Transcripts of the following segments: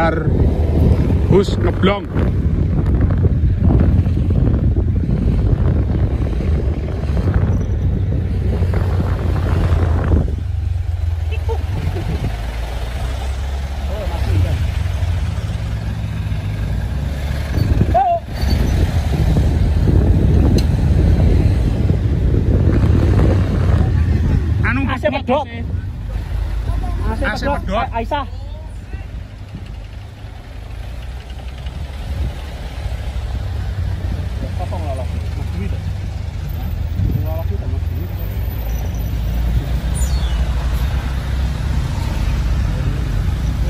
mengejar bus ngeblong anu AC pedot. AC AC pedot. pedot. Aisyah. Potong lah lah. Mas Dwi dah. Tinggal lagi sama Mas Dwi.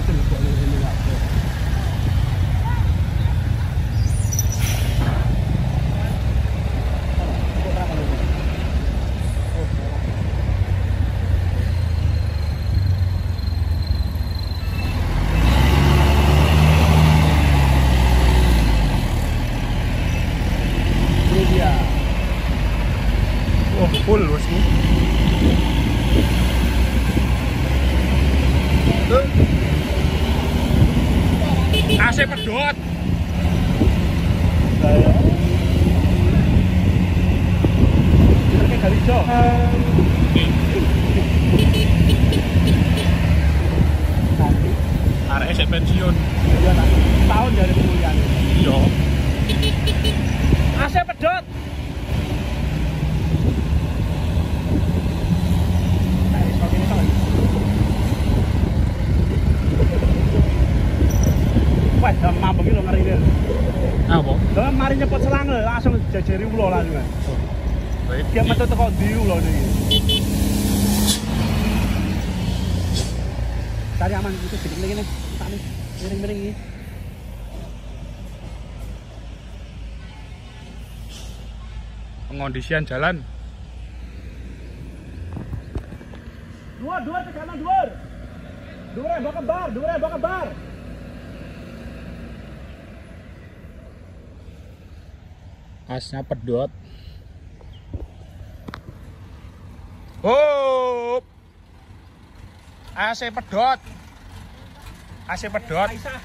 Itu lupa lu ini lah. Ini dia. oh full bosku AC pedot Saya. Nanti. arek esek pensiun Iya nanti. Tahun dari pemulihan. iya AC pedot. Wah, udah mampu gitu ngeri apa Dalam mari nyepot selang lho, langsung jajari ulo langsung. Dia metu teko ndi ulo niki. Cari aman itu sedikit lagi nih. Tak nih. Miring-miring ini. pengondisian jalan Dua, dua ke kanan, dua. Dua, bawa ke bar, dua, bawa ke bar. asnya pedot Hop. AC pedot. AC pedot. Aisyah.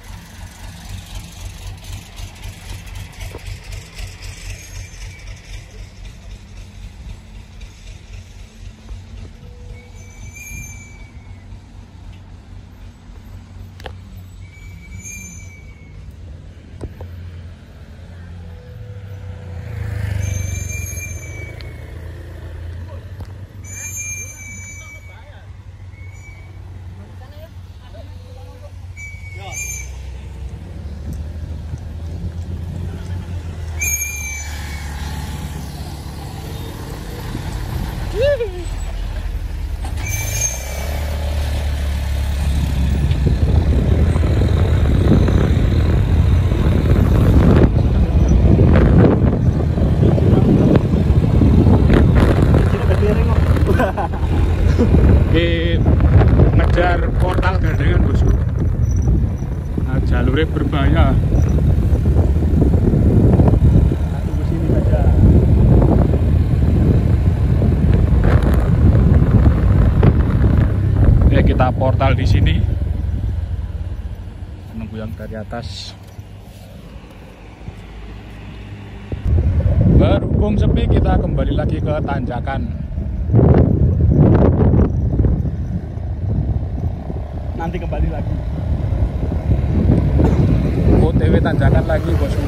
Sini berpiring kok. Oke, ngejar portal gandengan bosku. Nah, jalurnya berbahaya. Tunggu sini saja. Ya kita portal di sini. Menunggu yang dari atas. Berhubung sepi kita kembali lagi ke tanjakan. Nanti kembali lagi. OTW tanjakan lagi bosku.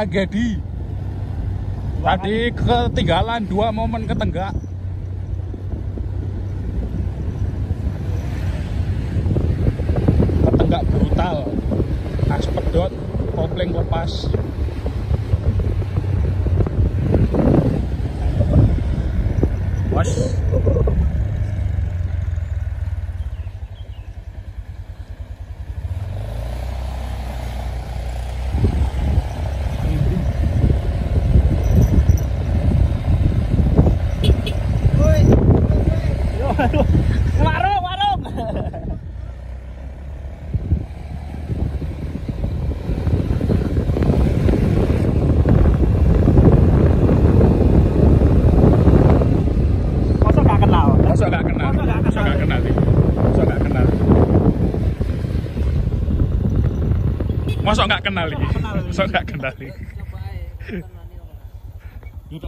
Tragedi. Tadi ketinggalan dua momen ketenggak. Ketenggak brutal. As pedot, kopling lepas. Masa gak kenal? nih? kenal. Masa gak kenal? Yuk,